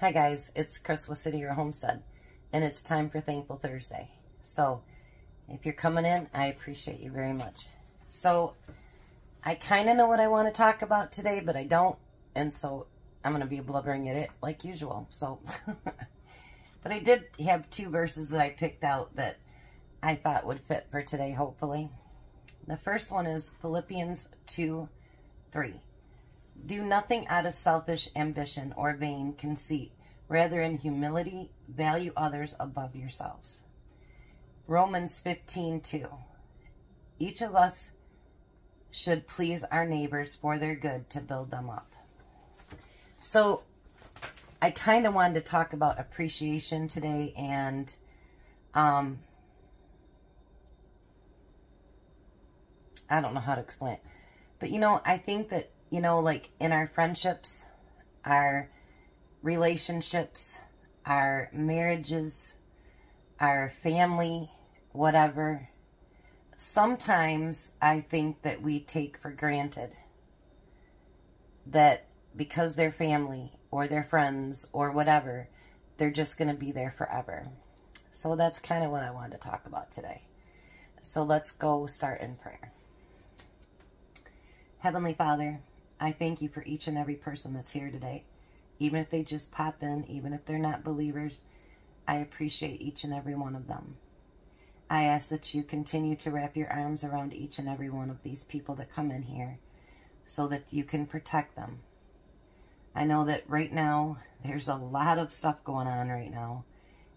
Hi guys, it's Kris with Citygirl Homestead, and it's time for Thankful Thursday. So, if you're coming in, I appreciate you very much. So, I kind of know what I want to talk about today, but I don't, and so I'm going to be blubbering at it like usual. So, but I did have two verses that I picked out that I thought would fit for today, hopefully. The first one is Philippians 2, 3. Do nothing out of selfish ambition or vain conceit. Rather, in humility, value others above yourselves. Romans 15, 2. Each of us should please our neighbors for their good to build them up. So, I kind of wanted to talk about appreciation today and um, I don't know how to explain it. But, you know, I think that you know, like in our friendships, our relationships, our marriages, our family, whatever, sometimes I think that we take for granted that because they're family or they're friends or whatever, they're just going to be there forever. So that's kind of what I wanted to talk about today. So let's go start in prayer. Heavenly Father, I thank you for each and every person that's here today. Even if they just pop in, even if they're not believers, I appreciate each and every one of them. I ask that you continue to wrap your arms around each and every one of these people that come in here so that you can protect them. I know that right now there's a lot of stuff going on right now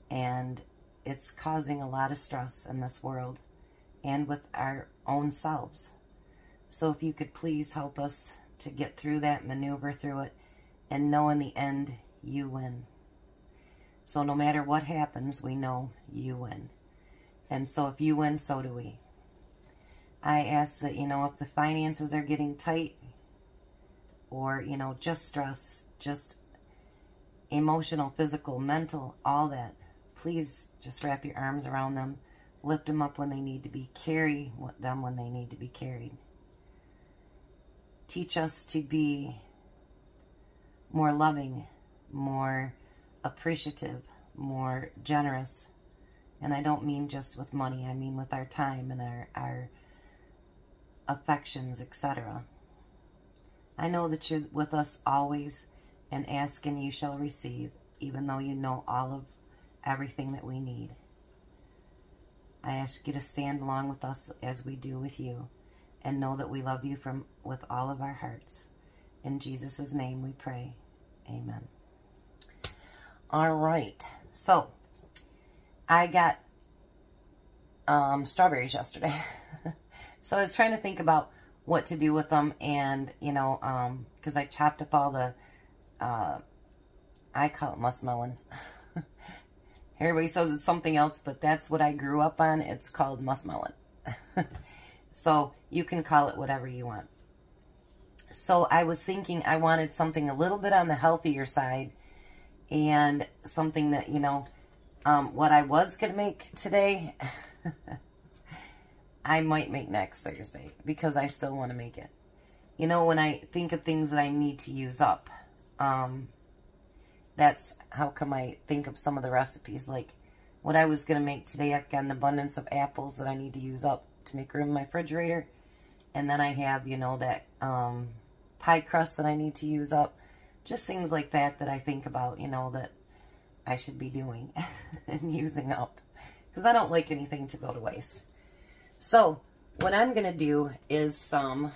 and it's causing a lot of stress in this world and with our own selves. So if you could please help us to get through that, maneuver through it, and know in the end you win. So no matter what happens, we know you win. And so if you win, so do we. I ask that, you know, if the finances are getting tight or, you know, just stress, just emotional, physical, mental, all that, please just wrap your arms around them. Lift them up when they need to be. Carry them when they need to be carried. Teach us to be more loving, more appreciative, more generous. And I don't mean just with money, I mean with our time and our, our affections, etc. I know that you're with us always, and ask and you shall receive, even though you know all of everything that we need. I ask you to stand along with us as we do with you and know that we love you from with all of our hearts. In Jesus' name we pray. Amen. All right. So, I got um, strawberries yesterday. so I was trying to think about what to do with them. And, you know, because um, I chopped up all the, uh, I call it muskmelon. Everybody says it's something else, but that's what I grew up on. It's called muskmelon. So you can call it whatever you want. So I was thinking I wanted something a little bit on the healthier side and something that, you know, um, what I was going to make today, I might make next Thursday because I still want to make it. You know, when I think of things that I need to use up, um, that's how come I think of some of the recipes. Like what I was going to make today, I've got an abundance of apples that I need to use up to make room in my refrigerator. And then I have, you know, that um, pie crust that I need to use up. Just things like that that I think about, you know, that I should be doing and using up. Because I don't like anything to go to waste. So, what I'm going to do is some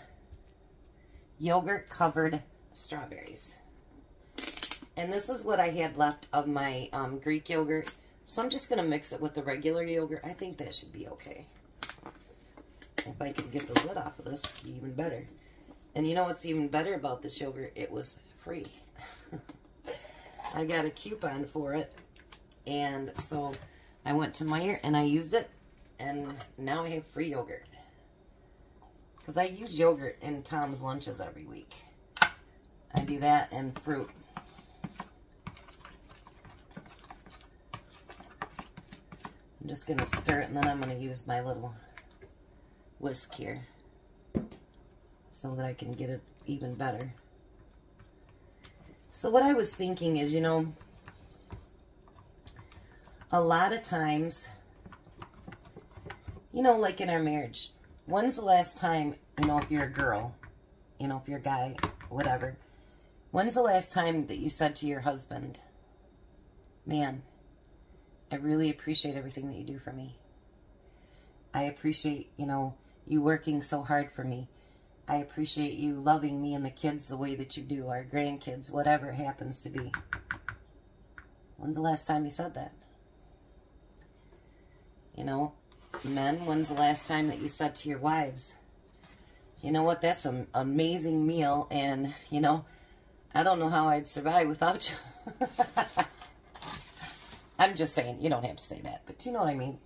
yogurt-covered strawberries. And this is what I had left of my um, Greek yogurt. So I'm just going to mix it with the regular yogurt. I think that should be okay. If I can get the lid off of this, even better. And you know what's even better about this yogurt? It was free. I got a coupon for it. And so I went to Meijer and I used it. And now I have free yogurt. Because I use yogurt in Tom's lunches every week. I do that and fruit. I'm just going to stir it and then I'm going to use my little whisk here so that I can get it even better. So what I was thinking is, you know, a lot of times, you know, like in our marriage, when's the last time, you know, if you're a girl, you know, if you're a guy, whatever, when's the last time that you said to your husband, man, I really appreciate everything that you do for me. I appreciate, you know, you working so hard for me. I appreciate you loving me and the kids the way that you do, our grandkids, whatever happens to be. When's the last time you said that? You know, men, when's the last time that you said to your wives, you know what, that's an amazing meal, and, you know, I don't know how I'd survive without you. I'm just saying, you don't have to say that, but you know what I mean.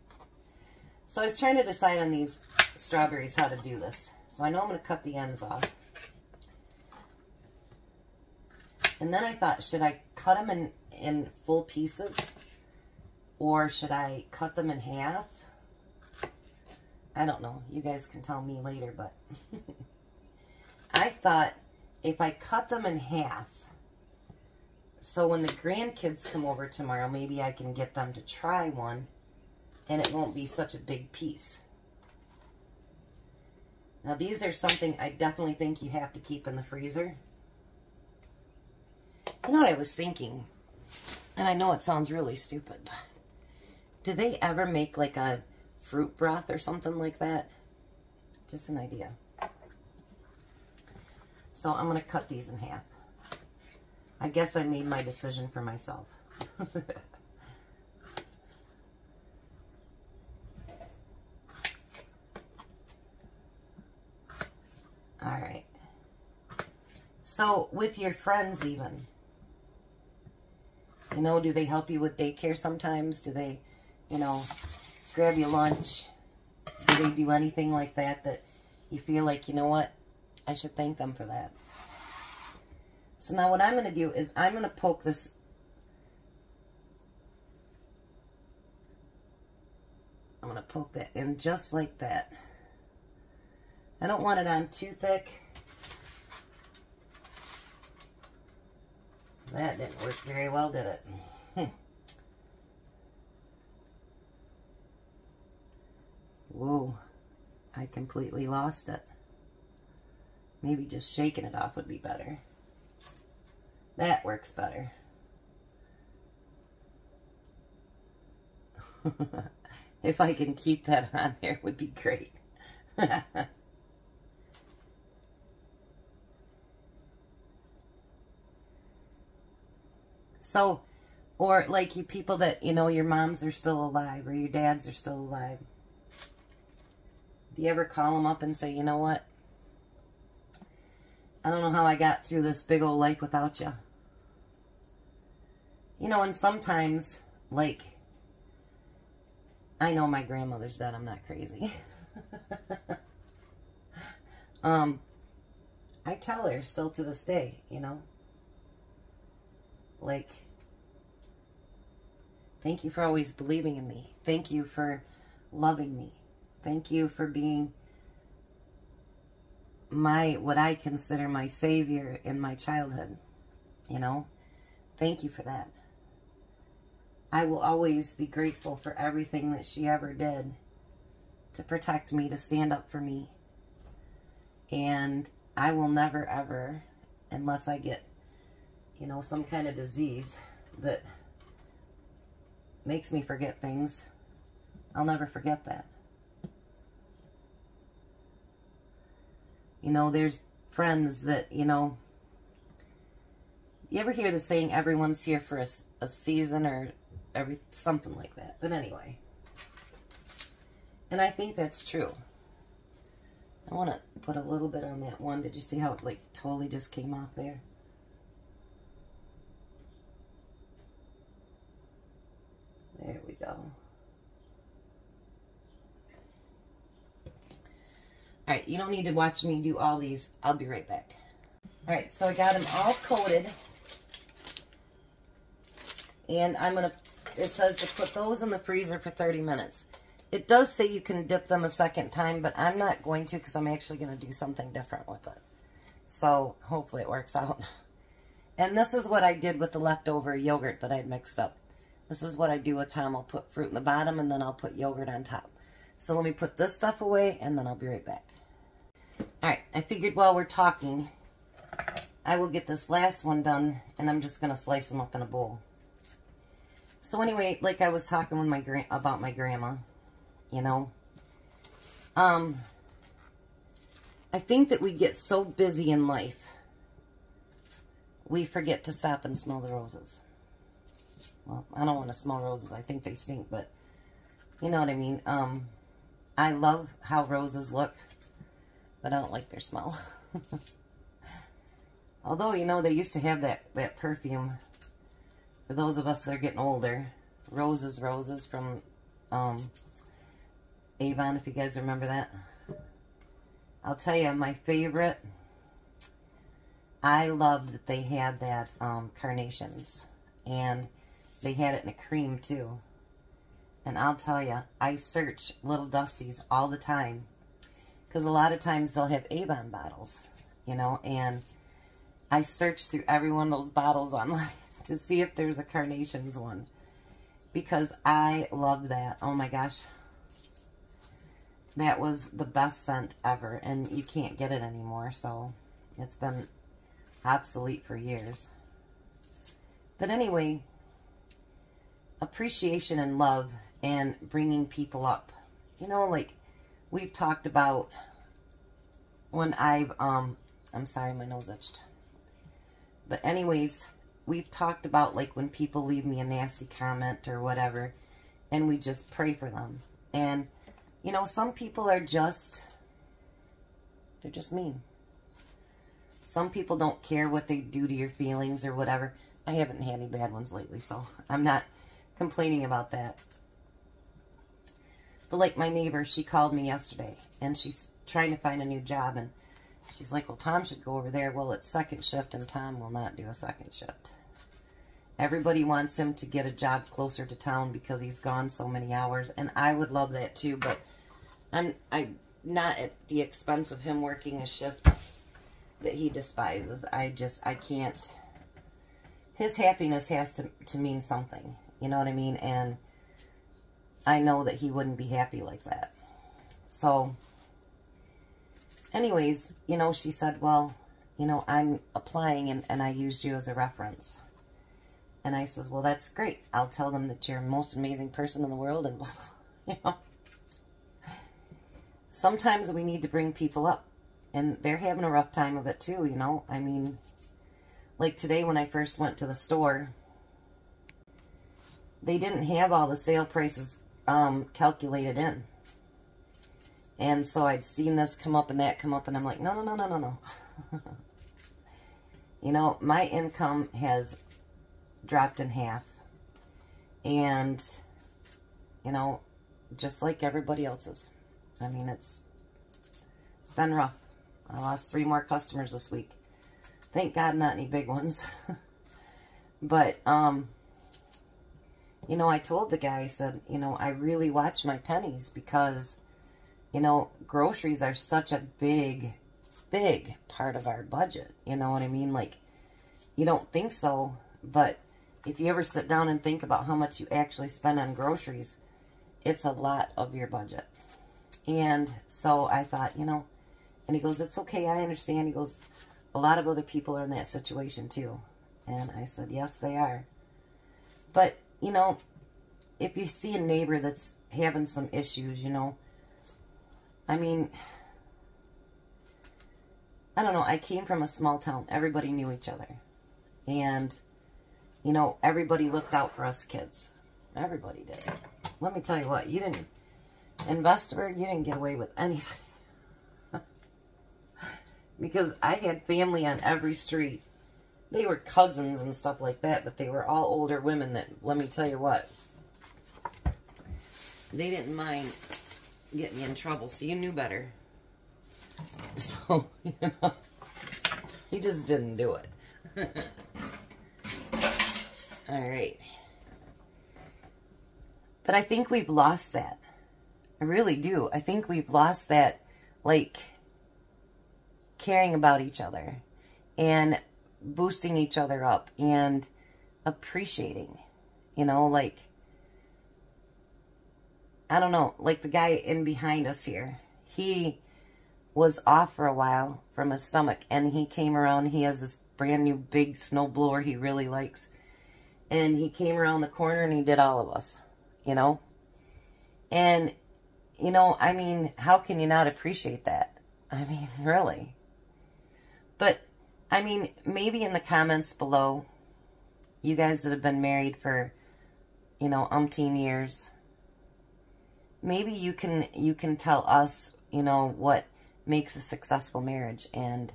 So I was trying to decide on these strawberries how to do this. So I know I'm going to cut the ends off. And then I thought, should I cut them in, in full pieces? Or should I cut them in half? I don't know. You guys can tell me later, but I thought if I cut them in half, so when the grandkids come over tomorrow, maybe I can get them to try one and it won't be such a big piece. Now these are something I definitely think you have to keep in the freezer. You know what I was thinking? And I know it sounds really stupid. But do they ever make like a fruit broth or something like that? Just an idea. So I'm going to cut these in half. I guess I made my decision for myself. All right. So with your friends even, you know, do they help you with daycare sometimes? Do they, you know, grab you lunch? Do they do anything like that that you feel like, you know what, I should thank them for that? So now what I'm going to do is I'm going to poke this I'm going to poke that in just like that. I don't want it on too thick. That didn't work very well, did it? Hmm. Whoa, I completely lost it. Maybe just shaking it off would be better. That works better. if I can keep that on there would be great. So, or like you people that, you know, your moms are still alive or your dads are still alive. Do you ever call them up and say, you know what? I don't know how I got through this big old life without you. You know, and sometimes, like, I know my grandmother's dead. I'm not crazy. um, I tell her still to this day, you know. Like, thank you for always believing in me. Thank you for loving me. Thank you for being my, what I consider my savior in my childhood. You know, thank you for that. I will always be grateful for everything that she ever did to protect me, to stand up for me. And I will never, ever, unless I get you know, some kind of disease that makes me forget things, I'll never forget that. You know, there's friends that, you know, you ever hear the saying, everyone's here for a, a season or every something like that. But anyway, and I think that's true. I want to put a little bit on that one. Did you see how it like totally just came off there? There we go. All right, you don't need to watch me do all these. I'll be right back. All right, so I got them all coated. And I'm going to, it says to put those in the freezer for 30 minutes. It does say you can dip them a second time, but I'm not going to because I'm actually going to do something different with it. So hopefully it works out. And this is what I did with the leftover yogurt that I'd mixed up. This is what I do with time. I'll put fruit in the bottom and then I'll put yogurt on top. So let me put this stuff away and then I'll be right back. All right, I figured while we're talking, I will get this last one done and I'm just going to slice them up in a bowl. So anyway, like I was talking with my grand about my grandma, you know, um, I think that we get so busy in life, we forget to stop and smell the roses. Well, I don't want to smell roses. I think they stink, but you know what I mean. Um, I love how roses look, but I don't like their smell. Although, you know, they used to have that, that perfume for those of us that are getting older. Roses, Roses from um, Avon, if you guys remember that. I'll tell you, my favorite, I love that they had that um, carnations. And they had it in a cream, too. And I'll tell you, I search Little Dusties all the time. Because a lot of times they'll have Avon bottles, you know, and I search through every one of those bottles online to see if there's a Carnations one. Because I love that. Oh my gosh. That was the best scent ever. And you can't get it anymore. So it's been obsolete for years. But anyway, appreciation and love and bringing people up. You know, like we've talked about when I've, um, I'm sorry, my nose itched. But anyways, we've talked about like when people leave me a nasty comment or whatever, and we just pray for them. And, you know, some people are just, they're just mean. Some people don't care what they do to your feelings or whatever. I haven't had any bad ones lately, so I'm not complaining about that. But like my neighbor, she called me yesterday, and she's trying to find a new job, and She's like, well, Tom should go over there. Well, it's second shift, and Tom will not do a second shift. Everybody wants him to get a job closer to town because he's gone so many hours, and I would love that too, but I'm I not at the expense of him working a shift that he despises. I just, I can't, his happiness has to, to mean something, you know what I mean, and I know that he wouldn't be happy like that. So, anyways, you know, she said, well, you know, I'm applying and, and I used you as a reference. And I says, well, that's great. I'll tell them that you're the most amazing person in the world and blah, you know. Sometimes we need to bring people up. And they're having a rough time of it too, you know. I mean, like today when I first went to the store, they didn't have all the sale prices um, calculated in. And so I'd seen this come up and that come up, and I'm like, no, no, no, no, no, no. you know, my income has dropped in half. And, you know, just like everybody else's. I mean, it's, been rough. I lost three more customers this week. Thank God not any big ones. but, um, you know, I told the guy, I said, you know, I really watch my pennies because you know, groceries are such a big, big part of our budget. You know what I mean? Like, you don't think so, but if you ever sit down and think about how much you actually spend on groceries, it's a lot of your budget. And so I thought, you know, and he goes, it's okay, I understand. He goes, a lot of other people are in that situation too. And I said, yes, they are. But, you know, if you see a neighbor that's having some issues, you know, I mean, I don't know. I came from a small town. Everybody knew each other. And, you know, everybody looked out for us kids. Everybody did. Let me tell you what. You didn't, in Vestaburg, you didn't get away with anything. because I had family on every street. They were cousins and stuff like that, but they were all older women that, let me tell you what, they didn't mind getting in trouble, so you knew better. So, you know, he just didn't do it. All right. But I think we've lost that. I really do. I think we've lost that, like, caring about each other and boosting each other up and appreciating. You know, like, I don't know, like the guy in behind us here. He was off for a while from his stomach and he came around. He has this brand new big snow blower he really likes. And he came around the corner and he did all of us, you know. And, you know, I mean, how can you not appreciate that? I mean, really. But, I mean, maybe in the comments below, you guys that have been married for, you know, umpteen years, maybe you can, you can tell us, you know, what makes a successful marriage. And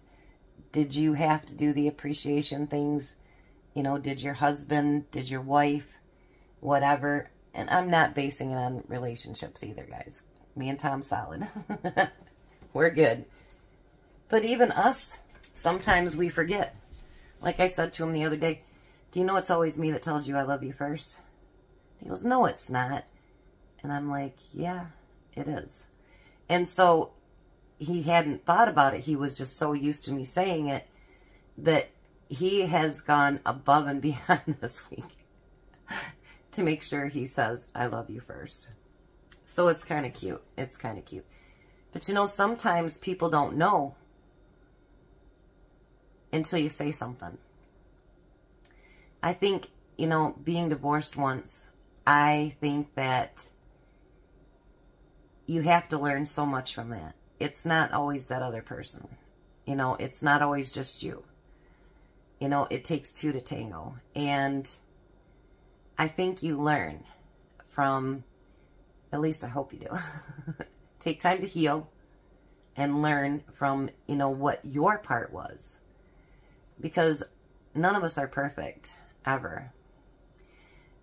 did you have to do the appreciation things? You know, did your husband, did your wife, whatever. And I'm not basing it on relationships either, guys. Me and Tom solid. We're good. But even us, sometimes we forget. Like I said to him the other day, do you know it's always me that tells you I love you first? He goes, no, it's not. And I'm like, yeah, it is. And so he hadn't thought about it. He was just so used to me saying it that he has gone above and beyond this week to make sure he says, I love you first. So it's kind of cute. It's kind of cute. But you know, sometimes people don't know until you say something. I think, you know, being divorced once, I think that you have to learn so much from that. It's not always that other person. You know, it's not always just you. You know, it takes two to tango. And I think you learn from, at least I hope you do, take time to heal and learn from, you know, what your part was. Because none of us are perfect, ever.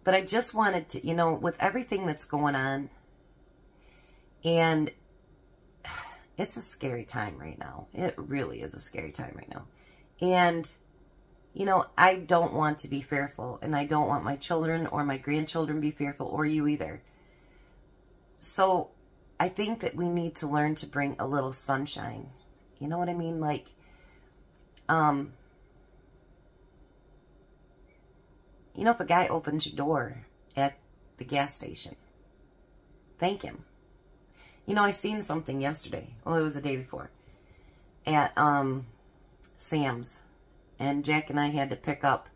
But I just wanted to, you know, with everything that's going on, and it's a scary time right now. It really is a scary time right now. And you know, I don't want to be fearful, and I don't want my children or my grandchildren be fearful, or you either. So I think that we need to learn to bring a little sunshine. You know what I mean? Like, um, you know, if a guy opens your door at the gas station, thank him. You know, I seen something yesterday. Well, it was the day before. At um, Sam's and Jack and I had to pick up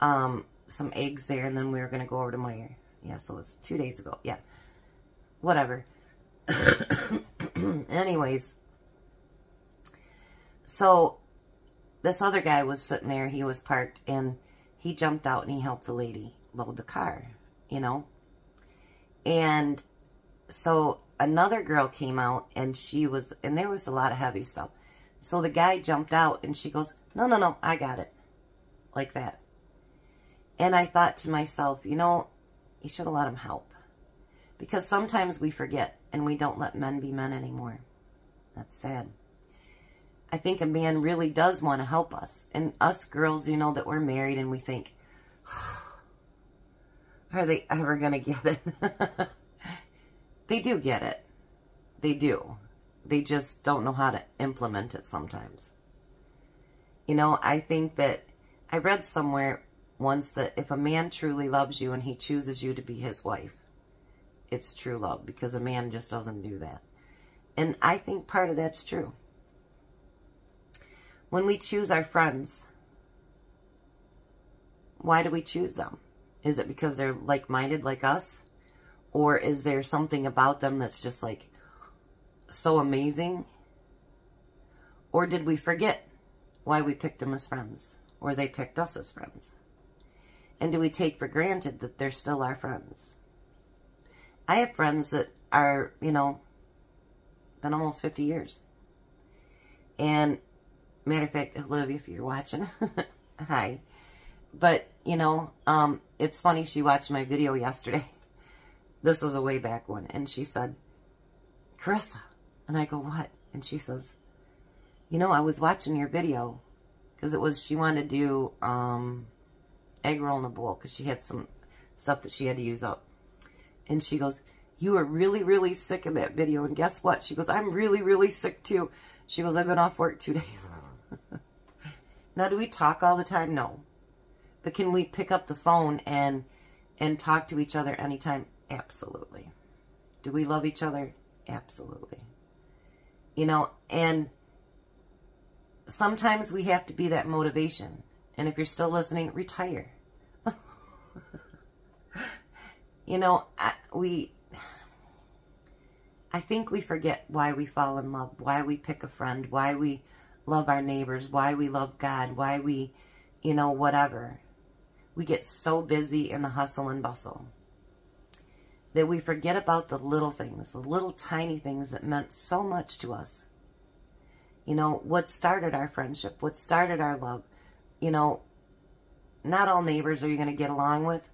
um, some eggs there, and then we were going to go over to Meijer. Yeah, so it was two days ago. Yeah, whatever. Anyways, so this other guy was sitting there. He was parked, and he jumped out and he helped the lady load the car, you know. And so another girl came out, and she was, and there was a lot of heavy stuff. So the guy jumped out and she goes, no, no, no, I got it. Like that. And I thought to myself, you know, you should have let him help. Because sometimes we forget and we don't let men be men anymore. That's sad. I think a man really does want to help us. And us girls, you know, that we're married and we think, are they ever going to get it? they do get it. They do. They just don't know how to implement it sometimes. You know, I think that I read somewhere once that if a man truly loves you and he chooses you to be his wife, it's true love because a man just doesn't do that. And I think part of that's true. When we choose our friends, why do we choose them? Is it because they're like-minded like us? Or is there something about them that's just like, so amazing? Or did we forget why we picked them as friends? Or they picked us as friends? And do we take for granted that they're still our friends? I have friends that are, you know, been almost 50 years. And matter of fact, Olivia, if you're watching, hi. But, you know, um, it's funny, she watched my video yesterday. This was a way back one. And she said, Carissa, and I go, what? And she says, you know, I was watching your video because it was, she wanted to do um, egg roll in a bowl because she had some stuff that she had to use up. And she goes, you were really, really sick in that video. And guess what? She goes, I'm really, really sick too. She goes, I've been off work two days. Now, do we talk all the time? No. But can we pick up the phone and and talk to each other anytime? Absolutely. Do we love each other? Absolutely. You know, and sometimes we have to be that motivation. And if you're still listening, retire. you know, I, we, I think we forget why we fall in love, why we pick a friend, why we love our neighbors, why we love God, why we, you know, whatever. We get so busy in the hustle and bustle that we forget about the little things, the little tiny things that meant so much to us. You know, what started our friendship, what started our love. You know, not all neighbors are you going to get along with,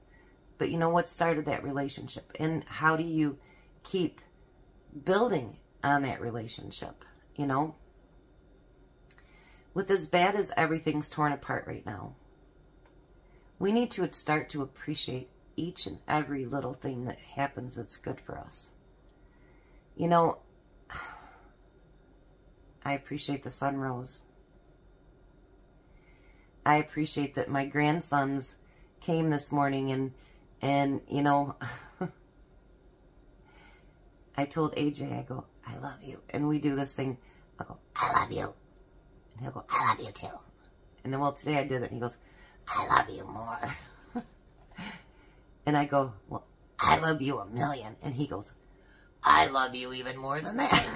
but you know what started that relationship? And how do you keep building on that relationship, you know? With as bad as everything's torn apart right now, we need to start to appreciate each and every little thing that happens that's good for us. You know, I appreciate the sun rose. I appreciate that my grandsons came this morning and, and you know, I told AJ, I go, I love you. And we do this thing. I go, I love you. And he'll go, I love you too. And then, well, today I did it. And he goes, I love you more. and I go, well, I love you a million. And he goes, I love you even more than that.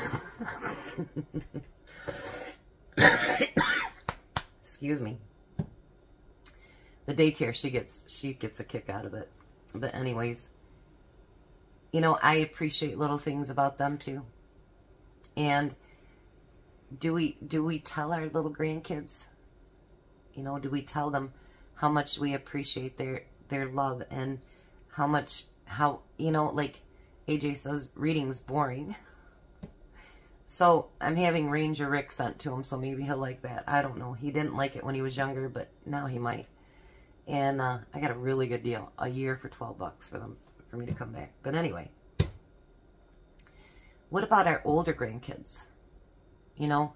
Excuse me. The daycare, she gets, she gets a kick out of it. But anyways, you know, I appreciate little things about them too. And do we do we tell our little grandkids? You know, do we tell them how much we appreciate their their love and how much how you know like AJ says reading's boring. So I'm having Ranger Rick sent to him, so maybe he'll like that. I don't know. He didn't like it when he was younger, but now he might. And uh, I got a really good deal, a year for 12 bucks for them for me to come back. But anyway, what about our older grandkids? You know,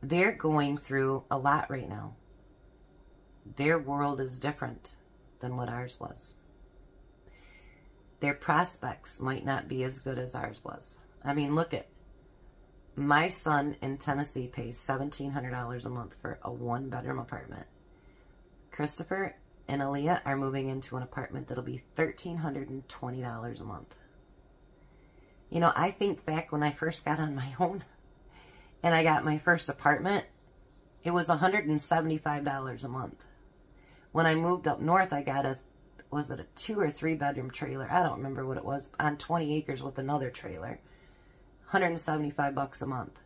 they're going through a lot right now. Their world is different than what ours was. Their prospects might not be as good as ours was. I mean, look at my son in Tennessee pays $1,700 a month for a one bedroom apartment. Christopher and Aaliyah are moving into an apartment that'll be $1,320 a month. You know, I think back when I first got on my own and I got my first apartment, it was $175 a month. When I moved up north, I got a, was it a two or three bedroom trailer? I don't remember what it was, on 20 acres with another trailer. 175 bucks a month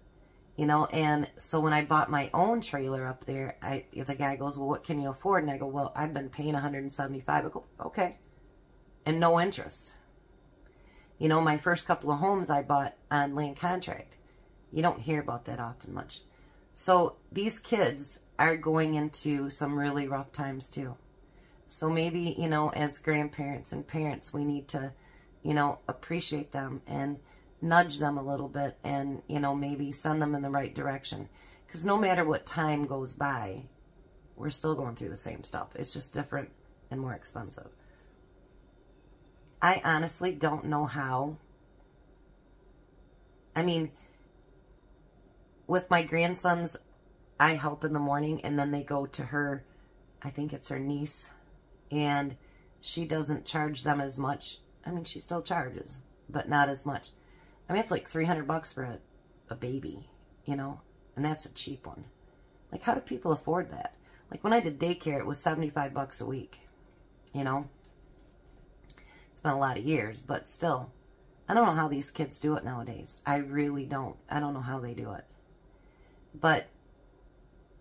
you know and so when i bought my own trailer up there i the guy goes well what can you afford and i go well i've been paying 175 i go okay and no interest you know my first couple of homes i bought on land contract you don't hear about that often much so these kids are going into some really rough times too so maybe you know as grandparents and parents we need to you know appreciate them and nudge them a little bit and, you know, maybe send them in the right direction. Because no matter what time goes by, we're still going through the same stuff. It's just different and more expensive. I honestly don't know how. I mean, with my grandsons, I help in the morning and then they go to her, I think it's her niece, and she doesn't charge them as much. I mean, she still charges, but not as much. I mean, it's like 300 bucks for a, a baby, you know, and that's a cheap one. Like, how do people afford that? Like, when I did daycare, it was 75 bucks a week, you know. It's been a lot of years, but still, I don't know how these kids do it nowadays. I really don't. I don't know how they do it. But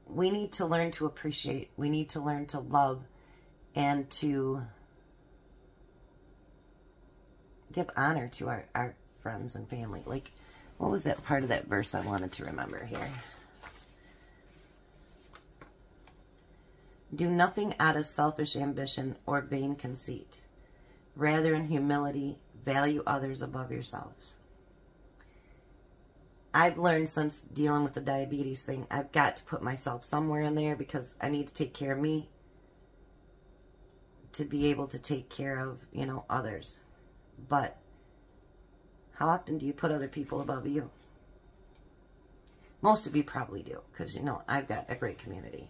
we need to learn to appreciate. We need to learn to love and to give honor to our, our friends and family. Like, what was that part of that verse I wanted to remember here? Do nothing out of selfish ambition or vain conceit. Rather, in humility, value others above yourselves. I've learned since dealing with the diabetes thing, I've got to put myself somewhere in there because I need to take care of me. to be able to take care of, you know, others. But how often do you put other people above you? Most of you probably do, because, you know, I've got a great community.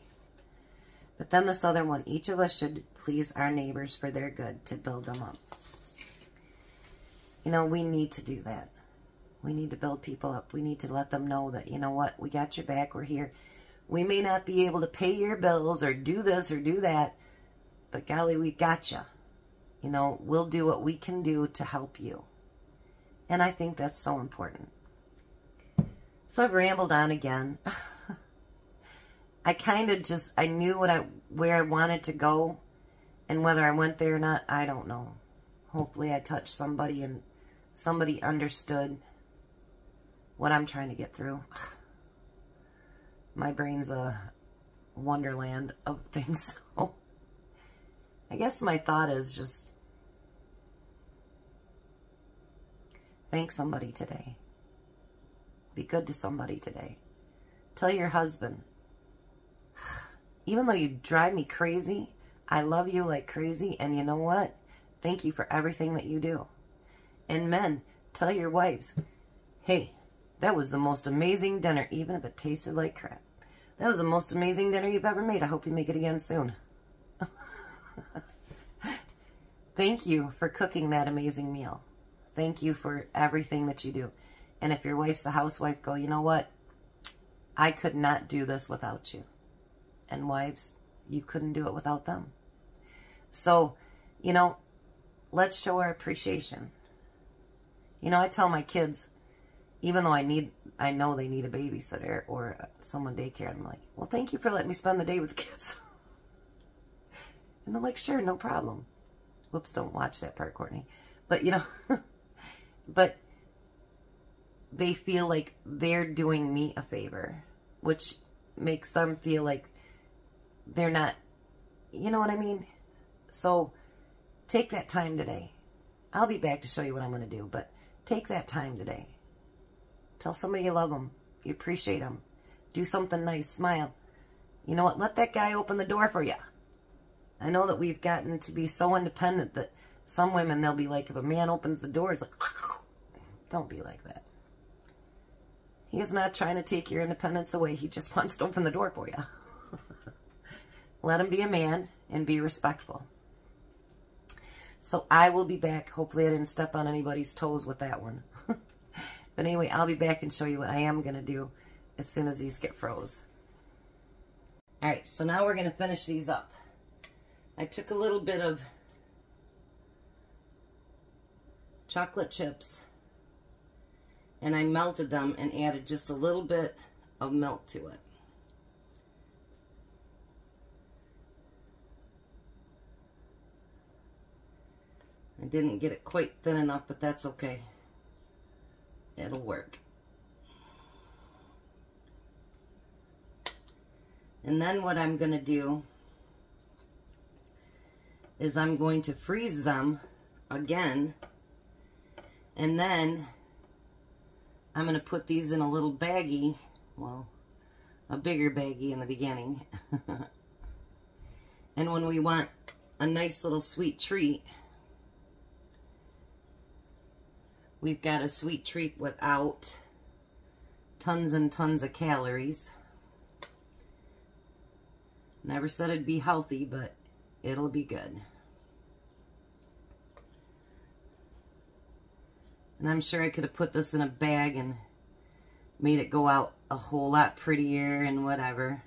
But then this other one, each of us should please our neighbors for their good to build them up. You know, we need to do that. We need to build people up. We need to let them know that, you know what, we got your back, we're here. We may not be able to pay your bills or do this or do that, but golly, we got you. You know, we'll do what we can do to help you. And I think that's so important. So I've rambled on again. I kind of just, I knew what I, where I wanted to go. And whether I went there or not, I don't know. Hopefully I touched somebody and somebody understood what I'm trying to get through. My brain's a wonderland of things. I guess my thought is just thank somebody today. Be good to somebody today. Tell your husband, even though you drive me crazy, I love you like crazy. And you know what? Thank you for everything that you do. And men, tell your wives, hey, that was the most amazing dinner, even if it tasted like crap. That was the most amazing dinner you've ever made. I hope you make it again soon. Thank you for cooking that amazing meal. Thank you for everything that you do. And if your wife's a housewife, go, you know what? I could not do this without you. And wives, you couldn't do it without them. So, you know, let's show our appreciation. You know, I tell my kids, even though I need, I know they need a babysitter or someone daycare, I'm like, well, thank you for letting me spend the day with the kids. and they're like, sure, no problem. Whoops, don't watch that part, Courtney. But, you know, but they feel like they're doing me a favor, which makes them feel like they're not, you know what I mean? So take that time today. I'll be back to show you what I'm going to do, but take that time today. Tell somebody you love them. You appreciate them. Do something nice. Smile. You know what? Let that guy open the door for you. I know that we've gotten to be so independent that some women, they'll be like, if a man opens the door, it's like, don't be like that. He is not trying to take your independence away. He just wants to open the door for you. Let him be a man and be respectful. So I will be back. Hopefully I didn't step on anybody's toes with that one. But anyway, I'll be back and show you what I am going to do as soon as these get froze. Alright, so now we're going to finish these up. I took a little bit of chocolate chips and I melted them and added just a little bit of milk to it. I didn't get it quite thin enough, but that's okay. It'll work. And then what I'm going to do is I'm going to freeze them again. And then I'm going to put these in a little baggie. Well, a bigger baggie in the beginning. and when we want a nice little sweet treat, we've got a sweet treat without tons and tons of calories. Never said it'd be healthy, but it'll be good. And I'm sure I could have put this in a bag and made it go out a whole lot prettier and whatever.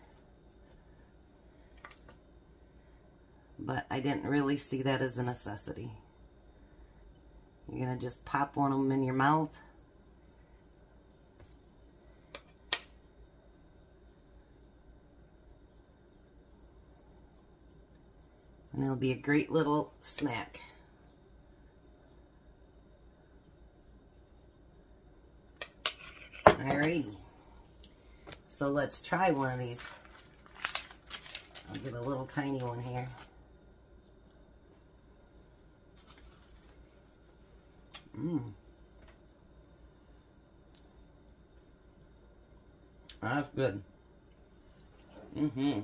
But I didn't really see that as a necessity. You're going to just pop one of them in your mouth. And it'll be a great little snack. Alrighty. So let's try one of these. I'll get a little tiny one here. Mmm, That's good. Mm-hmm.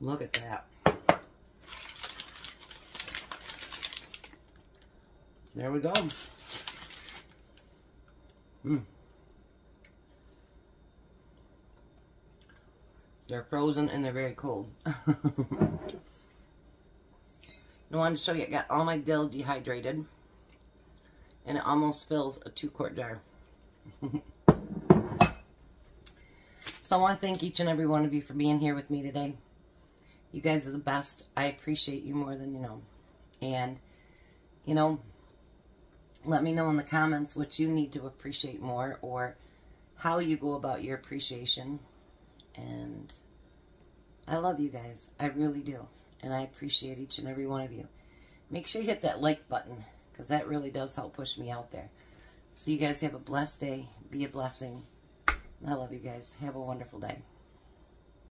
Look at that. There we go. Mm. They're frozen and they're very cold. I wanted to show you, I got all my dill dehydrated. And it almost fills a two quart jar. so I want to thank each and every one of you for being here with me today. You guys are the best. I appreciate you more than you know. And, you know, let me know in the comments what you need to appreciate more or how you go about your appreciation and I love you guys. I really do. And I appreciate each and every one of you. Make sure you hit that like button because that really does help push me out there. So you guys have a blessed day. Be a blessing. I love you guys. Have a wonderful day.